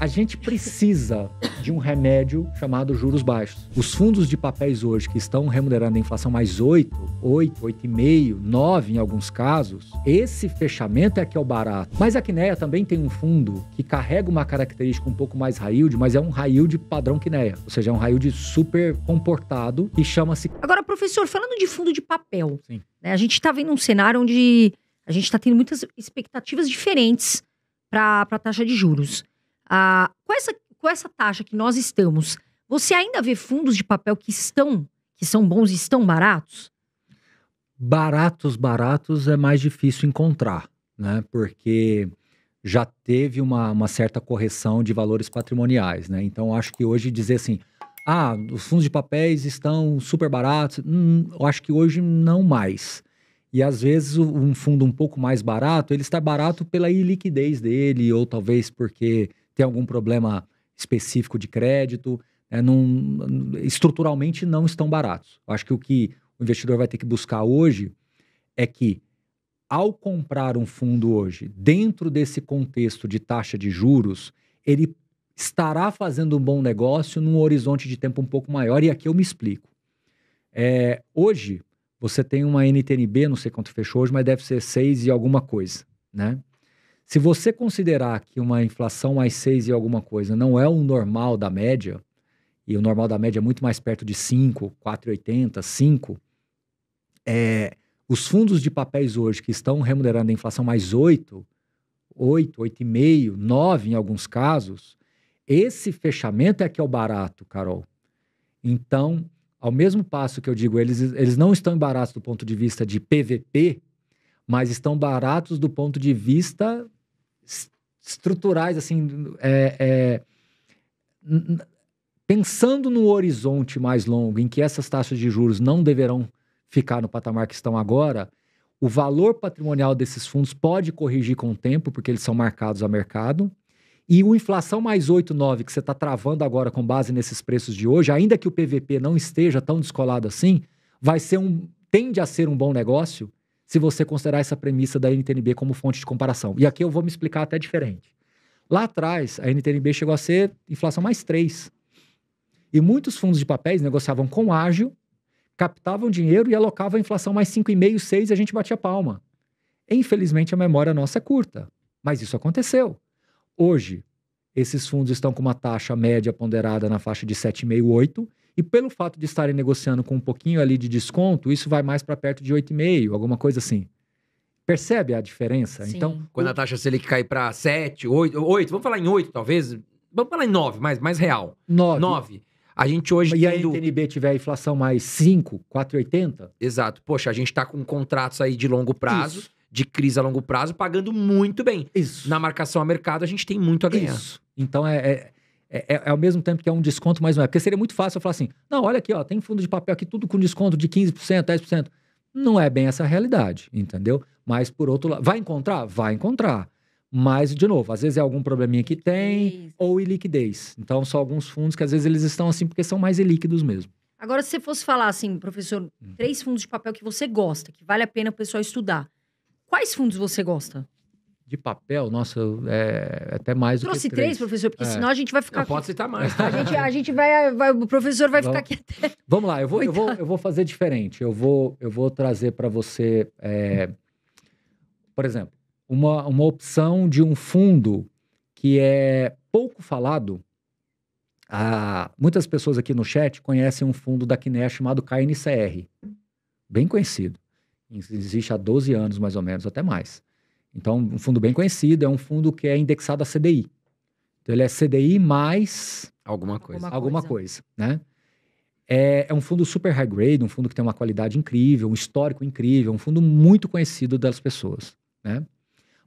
A gente precisa de um remédio chamado juros baixos. Os fundos de papéis hoje que estão remunerando a inflação mais 8, 8, 8,5, 9 em alguns casos, esse fechamento é que é o barato. Mas a Quineia também tem um fundo que carrega uma característica um pouco mais high yield, mas é um high yield padrão Quineia. Ou seja, é um high yield super comportado que chama-se... Agora, professor, falando de fundo de papel, né, a gente está vendo um cenário onde a gente está tendo muitas expectativas diferentes para a taxa de juros. Ah, com, essa, com essa taxa que nós estamos, você ainda vê fundos de papel que estão, que são bons e estão baratos? Baratos, baratos é mais difícil encontrar, né? Porque já teve uma, uma certa correção de valores patrimoniais, né? Então, acho que hoje dizer assim, ah, os fundos de papéis estão super baratos, hum, eu acho que hoje não mais. E às vezes um fundo um pouco mais barato, ele está barato pela iliquidez dele, ou talvez porque tem algum problema específico de crédito, né? Não- estruturalmente não estão baratos. Eu acho que o que o investidor vai ter que buscar hoje é que, ao comprar um fundo hoje, dentro desse contexto de taxa de juros, ele estará fazendo um bom negócio num horizonte de tempo um pouco maior, e aqui eu me explico. É, hoje, você tem uma NTNB, não sei quanto fechou hoje, mas deve ser 6 e alguma coisa, né? Se você considerar que uma inflação mais 6 e alguma coisa não é o normal da média, e o normal da média é muito mais perto de 5, 4,80, 5, é, os fundos de papéis hoje que estão remunerando a inflação mais 8, 8, 8,5, 9 em alguns casos, esse fechamento é que é o barato, Carol. Então, ao mesmo passo que eu digo, eles, eles não estão baratos do ponto de vista de PVP, mas estão baratos do ponto de vista estruturais, assim, é, é, pensando no horizonte mais longo, em que essas taxas de juros não deverão ficar no patamar que estão agora, o valor patrimonial desses fundos pode corrigir com o tempo, porque eles são marcados a mercado. E o inflação mais 8, 9 que você está travando agora com base nesses preços de hoje, ainda que o PVP não esteja tão descolado assim, vai ser um tende a ser um bom negócio se você considerar essa premissa da NTNB como fonte de comparação. E aqui eu vou me explicar até diferente. Lá atrás, a NTNB chegou a ser inflação mais 3. E muitos fundos de papéis negociavam com ágil, captavam dinheiro e alocavam a inflação mais 5,5, 6 e a gente batia palma. Infelizmente, a memória nossa é curta. Mas isso aconteceu. Hoje, esses fundos estão com uma taxa média ponderada na faixa de 7,5, 8, e pelo fato de estarem negociando com um pouquinho ali de desconto, isso vai mais para perto de 8,5, alguma coisa assim. Percebe a diferença? Sim. Então, Quando a taxa Selic cai pra 7, 8, 8, vamos falar em 8 talvez, vamos falar em 9, mais, mais real. 9. 9. A gente hoje E a tendo... NTNB tiver a inflação mais 5, 4,80, Exato. Poxa, a gente tá com contratos aí de longo prazo, Isso. de crise a longo prazo, pagando muito bem. isso. Na marcação a mercado, a gente tem muito a ganhar. Isso. Então é, é, é, é ao mesmo tempo que é um desconto, mas não é. Porque seria muito fácil eu falar assim: não, olha aqui, ó, tem fundo de papel aqui, tudo com desconto de 15%, 10%. Não é bem essa a realidade, entendeu? Mas por outro lado, vai encontrar? Vai encontrar. Mas, de novo, às vezes é algum probleminha que tem, ou iliquidez. Então, são alguns fundos que às vezes eles estão assim porque são mais ilíquidos mesmo. Agora, se você fosse falar assim, professor, Uhum. três fundos de papel que você gosta, que vale a pena o pessoal estudar. Quais fundos você gosta? De papel, nossa, eu- é até mais do Trouxe que três, professor, porque É. senão a gente vai ficar Não, aqui. pode citar mais, tá? A gente, a gente vai, vai- O professor vai ficar Vamos. aqui até. Vamos lá, eu vou, eu vou, eu vou fazer diferente. Eu vou, eu vou trazer para você, é, por exemplo, uma, uma opção de um fundo que é pouco falado. Ah, muitas pessoas aqui no chat conhecem um fundo da Kinea chamado KNCR. Bem conhecido. Existe há 12 anos, mais ou menos, até mais. Então, um fundo bem conhecido, é um fundo que é indexado a CDI. Então, ele é CDI mais Alguma coisa. Alguma coisa, né? É, é um fundo super high grade, um fundo que tem uma qualidade incrível, um histórico incrível, um fundo muito conhecido das pessoas, né?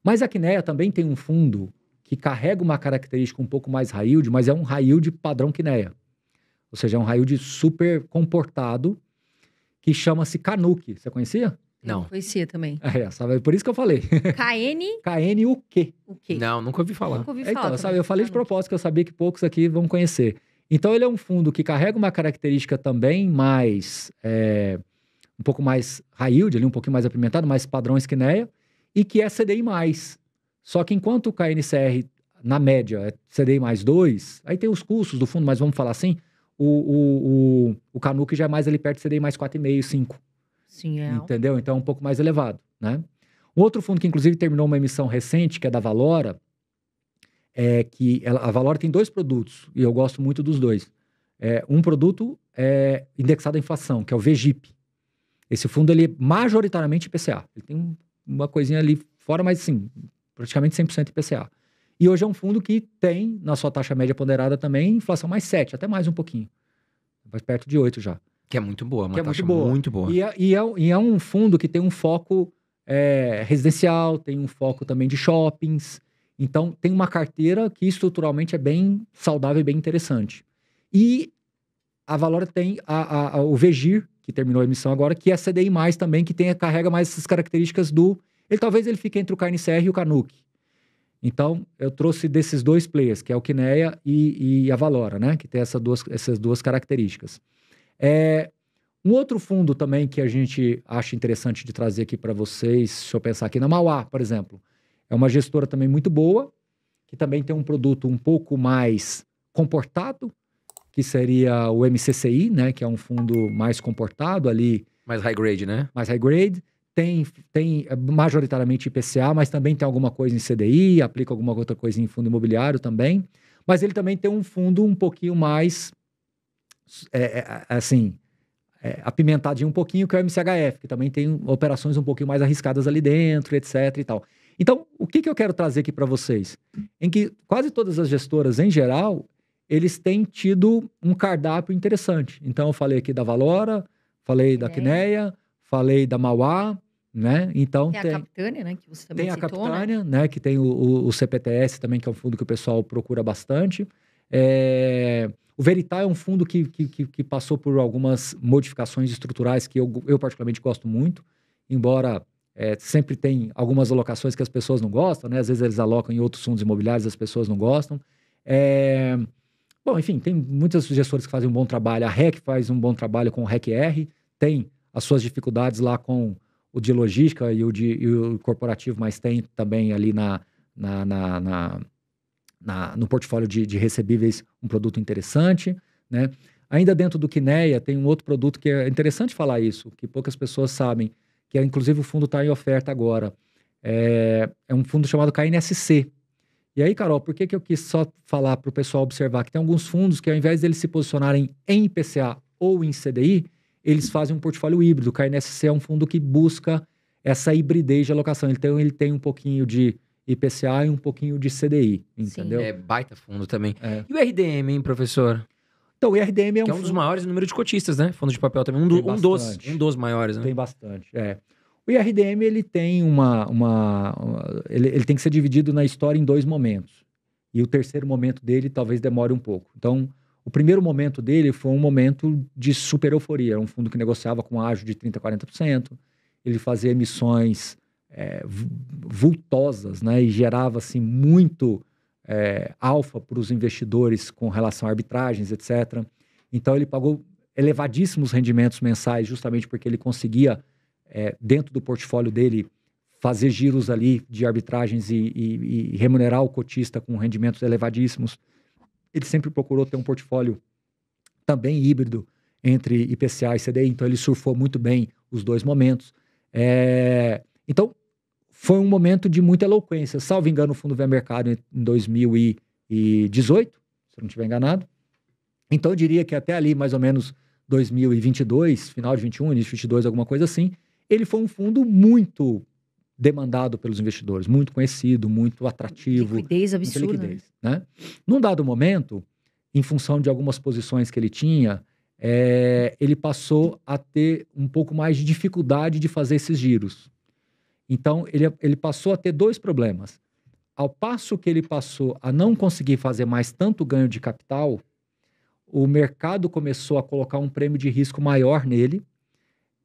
Mas a Kinea também tem um fundo que carrega uma característica um pouco mais high yield, mas é um high yield padrão Kinea. Ou seja, é um high yield super comportado que chama-se Canuck. Você conhecia? Não. Conhecia também. É, sabe? Por isso que eu falei. KN, KNUQ. o quê? Não, nunca ouvi falar. Nunca ouvi Então, falar. sabe, também. eu falei de propósito, que eu sabia que poucos aqui vão conhecer. Então, ele é um fundo que carrega uma característica também mais. é, um pouco mais high yield, ali, um pouquinho mais apimentado, mais padrão esquineia, e que é CDI. Só que enquanto o KNCR na média, é CDI mais 2, aí tem os custos do fundo, mas vamos falar assim, o, o, o, o Canuck já é mais ali perto de CDI mais 4,5, 5. Sim, é. Entendeu? Então é um pouco mais elevado, né? Um outro fundo que inclusive terminou uma emissão recente, que é da Valora, é que ela, a Valora tem dois produtos, e eu gosto muito dos dois. É, um produto é indexado à inflação, que é o VGIP. Esse fundo ele é majoritariamente IPCA. Ele tem uma coisinha ali fora, mas sim, praticamente 100% IPCA. E hoje é um fundo que tem, na sua taxa média ponderada também, inflação mais 7, até mais um pouquinho. Mais perto de 8 já. Que é muito boa, uma Que é muito boa. muito boa. E é, e é- e é um fundo que tem um foco é, residencial, tem um foco também de shoppings. Então, tem uma carteira que estruturalmente é bem saudável e bem interessante. E a Valora tem a- a- a- o Vegir, que terminou a emissão agora, que é CDI+, também, que tem, carrega mais essas características do... Ele talvez ele fique entre o KNCR e o Canuck. Então, eu trouxe desses dois players, que é o Quineia e, e a Valora, né? Que tem essa duas, essas duas características. É, um outro fundo também que a gente acha interessante de trazer aqui para vocês, se eu pensar aqui na Mauá, por exemplo, é uma gestora também muito boa, que também tem um produto um pouco mais comportado, que seria o MCCI, né, que é um fundo mais comportado ali, Mais high grade, né? mais high grade. Tem, tem eh, majoritariamente IPCA, mas também tem alguma coisa em CDI, aplica alguma outra coisa em fundo imobiliário também. Mas ele também tem um fundo um pouquinho mais, é, é, assim, é, apimentadinho um pouquinho, que é o MCHF, que também tem operações um pouquinho mais arriscadas ali dentro, etc e tal. Então, o que, que eu quero trazer aqui para vocês? Em que quase todas as gestoras, em geral, eles têm tido um cardápio interessante. Então, eu falei aqui da Valora, falei da Quineia. Quineia, falei da Mauá, né? Então, Tem, tem, a Capitânia, né? Que você também tem a citou, né? Capitânia, né? Que tem o, o- o CPTS também, que é um fundo que o pessoal procura bastante. É, O Veritar é um fundo que, que, que- que passou por algumas modificações estruturais que eu, eu particularmente gosto muito, embora é, sempre tem algumas alocações que as pessoas não gostam, né? Às vezes eles alocam em outros fundos imobiliários, as pessoas não gostam. É, Bom, enfim, tem muitas gestores que fazem um bom trabalho. A REC faz um bom trabalho com o REC-R, tem as suas dificuldades lá com o de logística e o, de, e o corporativo, mas tem também ali na, na, na- na- na- no portfólio de, de recebíveis um produto interessante, né? Ainda dentro do Quineia tem um outro produto que é interessante falar isso, que poucas pessoas sabem, que é, inclusive o fundo está em oferta agora. É, é um fundo chamado KNSC. E aí, Carol, por que, que eu quis só falar para o pessoal observar que tem alguns fundos que, ao invés deles se posicionarem em IPCA ou em CDI, eles fazem um portfólio híbrido. O KNSC é um fundo que busca essa hibridez de alocação. Então, ele tem um pouquinho de IPCA e um pouquinho de CDI, entendeu? É baita fundo também. É. E o RDM, hein, professor? Então, o IRDM é um, que é um dos fundo- maiores números de cotistas, né? Fundo de papel também. Um, do- um dos, um dos maiores, né? Tem bastante, é. O IRDM, ele tem uma... uma, uma- ele, ele tem que ser dividido na história em dois momentos. E o terceiro momento dele talvez demore um pouco. Então, o primeiro momento dele foi um momento de super euforia. Era um fundo que negociava com ágio de 30%, 40%. Ele fazia emissões é, vu- vultosas, né? E gerava, assim, muito é, alfa para os investidores com relação a arbitragens, etc. Então, ele pagou elevadíssimos rendimentos mensais justamente porque ele conseguia, é, dentro do portfólio dele, fazer giros ali de arbitragens e, e- e remunerar o cotista com rendimentos elevadíssimos. Ele sempre procurou ter um portfólio também híbrido entre IPCA e CDI, então ele surfou muito bem os dois momentos. É, então, foi um momento de muita eloquência. Salvo engano, o fundo veio ao mercado em em 2018, se eu não estiver enganado. Então, eu diria que até ali, mais ou menos 2022, final de 21, início de 22, alguma coisa assim, ele foi um fundo muito demandado pelos investidores, muito conhecido, muito atrativo Liquidez absurda. né? liquidez, né? Num dado momento, em função de algumas posições que ele tinha, é, ele passou a ter um pouco mais de dificuldade de fazer esses giros. Então, ele, ele passou a ter dois problemas. Ao passo que ele passou a não conseguir fazer mais tanto ganho de capital, o mercado começou a colocar um prêmio de risco maior nele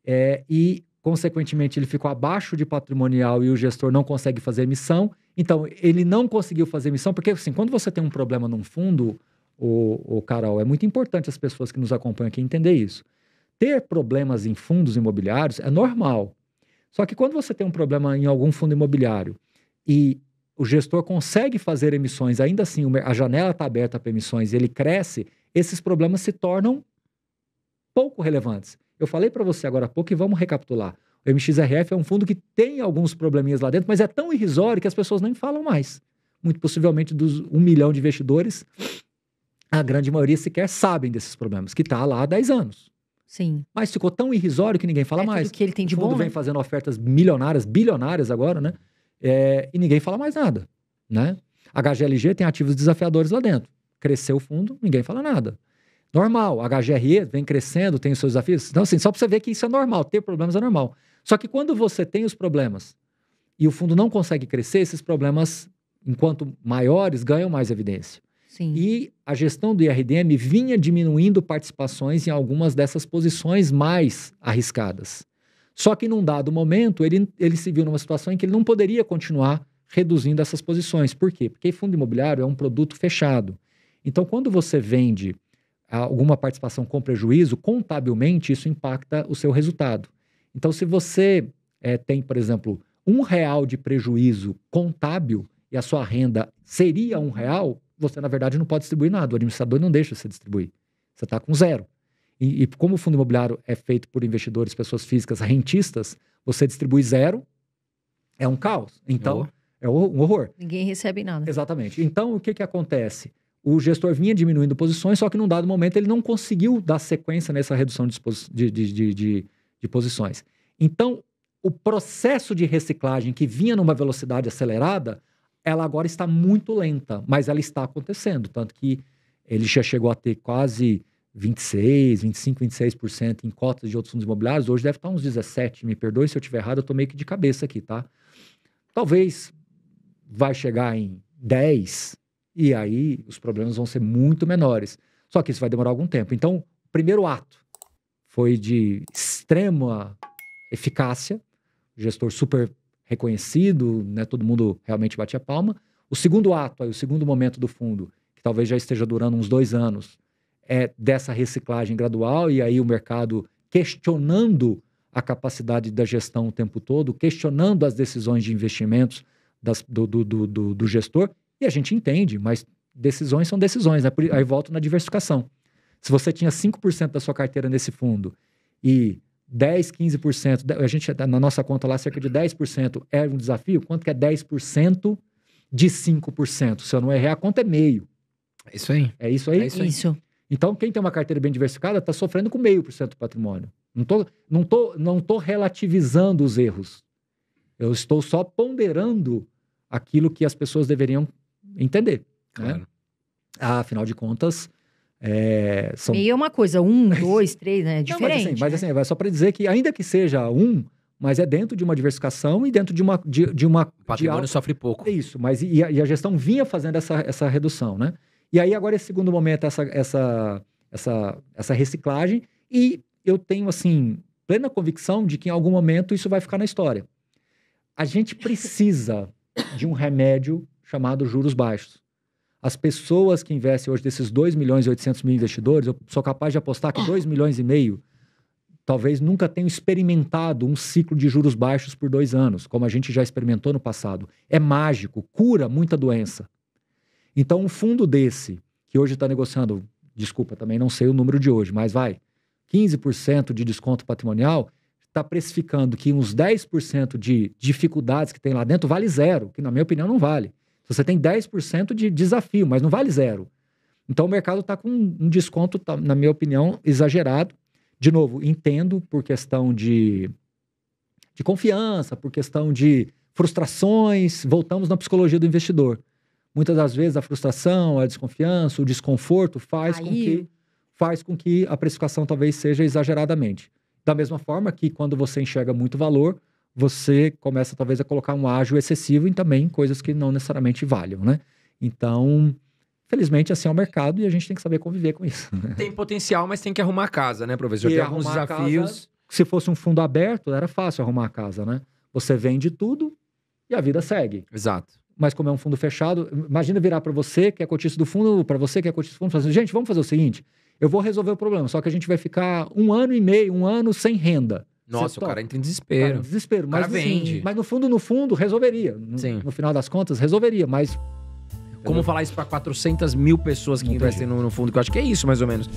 é, e, consequentemente, ele ficou abaixo de patrimonial e o gestor não consegue fazer emissão. Então, ele não conseguiu fazer emissão, porque, assim, quando você tem um problema num fundo, o, o Carol, é muito importante as pessoas que nos acompanham aqui entender isso. Ter problemas em fundos imobiliários é normal. Só que quando você tem um problema em algum fundo imobiliário e o gestor consegue fazer emissões, ainda assim a janela está aberta para emissões e ele cresce, esses problemas se tornam pouco relevantes. Eu falei para você agora há pouco e vamos recapitular. O MXRF é um fundo que tem alguns probleminhas lá dentro, mas é tão irrisório que as pessoas nem falam mais. Muito possivelmente dos um milhão de investidores, a grande maioria sequer sabem desses problemas, que está lá há 10 anos. Sim. Mas ficou tão irrisório que ninguém fala é mais. que ele tem de o fundo bom, vem né? fazendo ofertas milionárias, bilionárias agora, né? É, e ninguém fala mais nada, né? A HGLG tem ativos desafiadores lá dentro. Cresceu o fundo, ninguém fala nada. Normal, a HGRE vem crescendo, tem os seus desafios. Então, assim, só para você ver que isso é normal, ter problemas é normal. Só que quando você tem os problemas e o fundo não consegue crescer, esses problemas, enquanto maiores, ganham mais evidência. Sim. E a gestão do IRDM vinha diminuindo participações em algumas dessas posições mais arriscadas. Só que num dado momento, ele, ele se viu numa situação em que ele não poderia continuar reduzindo essas posições. Por quê? Porque fundo imobiliário é um produto fechado. Então, quando você vende alguma participação com prejuízo, contabilmente isso impacta o seu resultado. Então, se você eh, tem, por exemplo, um real de prejuízo contábil e a sua renda seria um real, você, na verdade, não pode distribuir nada. O administrador não deixa você distribuir. Você está com zero. E, e como o fundo imobiliário é feito por investidores, pessoas físicas rentistas, você distribui zero, é um caos. Então, Oh. é um horror. Ninguém recebe nada. Exatamente. Então, o que, que acontece? O gestor vinha diminuindo posições, só que num dado momento ele não conseguiu dar sequência nessa redução de, de, de, de- de posições. Então, o processo de reciclagem que vinha numa velocidade acelerada, ela agora está muito lenta, mas ela está acontecendo. Tanto que ele já chegou a ter quase 26, 25, 26% em cotas de outros fundos imobiliários. Hoje deve estar uns 17. Me perdoe se eu estiver errado, eu estou meio que de cabeça aqui, tá? Talvez vai chegar em 10 e aí os problemas vão ser muito menores. Só que isso vai demorar algum tempo. Então, o primeiro ato foi de extrema eficácia, o gestor super reconhecido, né, todo mundo realmente batia palma. O segundo ato, aí, o segundo momento do fundo, que talvez já esteja durando uns dois anos, é dessa reciclagem gradual e aí o mercado questionando a capacidade da gestão o tempo todo, questionando as decisões de investimentos das- do, do- do- do- gestor, e a gente entende, mas decisões são decisões, né? Aí volto na diversificação. Se você tinha 5% da sua carteira nesse fundo e 10, 15%, da- a gente na nossa conta lá cerca de 10% é um desafio, quanto que é 10% de 5%? Se eu não errar, a conta é meio. É isso aí. É isso aí? É isso aí. Isso. Então, quem tem uma carteira bem diversificada está sofrendo com meio por cento do patrimônio. Não tô, não, tô, não tô relativizando os erros. Eu estou só ponderando aquilo que as pessoas deveriam entender. Né? Claro. Afinal de contas, é, são Meio é uma coisa, um, dois, três, né? É Não, diferente. mas assim, mas né? assim, é só para dizer que ainda que seja um, mas é dentro de uma diversificação e dentro de uma de, de uma O patrimônio de sofre pouco. é isso, mas e a, e a gestão vinha fazendo essa, essa redução, né? E aí agora esse segundo momento essa essa essa essa reciclagem e eu tenho assim plena convicção de que em algum momento isso vai ficar na história. A gente precisa de um remédio chamado juros baixos. As pessoas que investem hoje desses 2 milhões e 800 mil investidores, eu sou capaz de apostar que 2 milhões e meio talvez nunca tenham experimentado um ciclo de juros baixos por dois anos, como a gente já experimentou no passado. É mágico, cura muita doença. Então, um fundo desse, que hoje está negociando, desculpa, também não sei o número de hoje, mas vai, 15% de desconto patrimonial, está precificando que uns 10% de dificuldades que tem lá dentro vale zero, que na minha opinião não vale. Você tem 10% de desafio, mas não vale zero. Então o mercado está com um desconto, tá, na minha opinião, exagerado. De novo, entendo por questão de, de confiança, por questão de frustrações. Voltamos na psicologia do investidor. Muitas das vezes a frustração, a desconfiança, o desconforto faz com que faz com que a precificação talvez seja exageradamente. Da mesma forma que quando você enxerga muito valor, você começa talvez a colocar um ágio excessivo em também coisas que não necessariamente valham, né? Então, felizmente assim é o mercado e a gente tem que saber conviver com isso. né? Tem potencial, mas tem que arrumar a casa, né, professor? E Tem alguns desafios. Se fosse um fundo aberto, era fácil arrumar a casa, né? Você vende tudo e a vida segue. Exato. Mas como é um fundo fechado, imagina virar para você que é cotista do fundo, para você que é cotista do fundo, falar assim, gente, vamos fazer o seguinte, eu vou resolver o problema, só que a gente vai ficar um ano e meio, um ano sem renda. Nossa, Você o cara entra em Cara, desespero. desespero. cara Mas, vende. mas no fundo, no fundo, resolveria. No, Sim. no final das contas, resolveria, mas. Como falar isso pra 400 mil pessoas que Não investem no, no fundo? Que eu acho que é isso, mais ou menos.